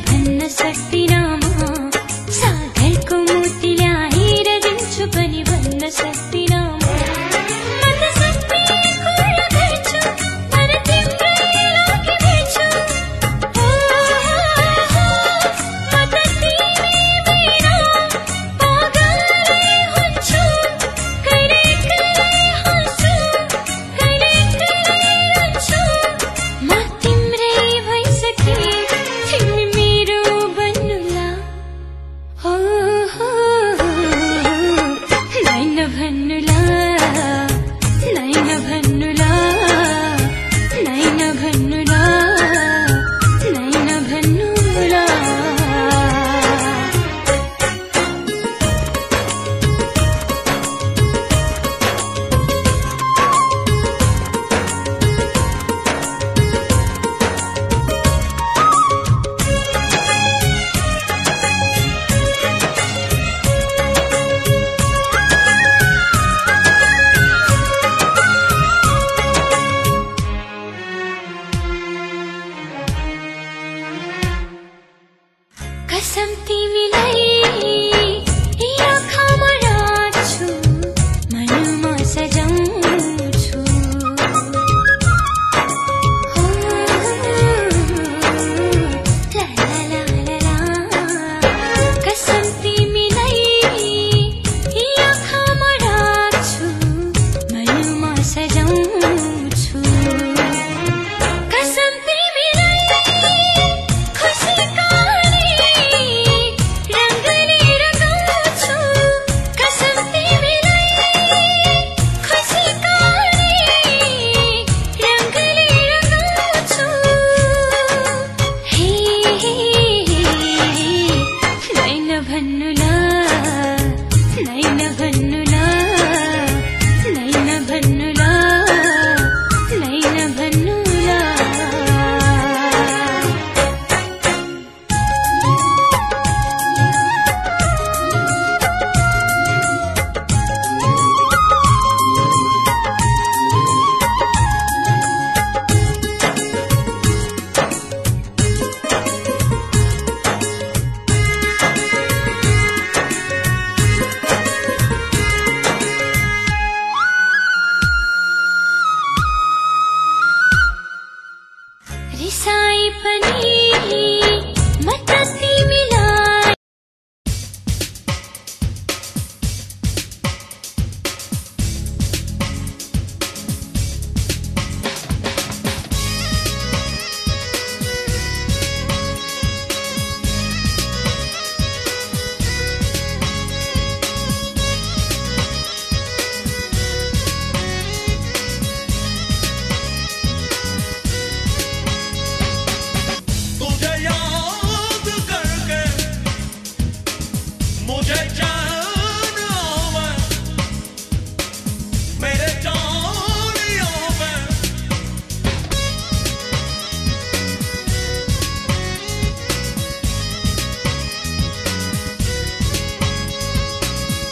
జ్యోతిలా హీరదించు పని భన్న సట్టు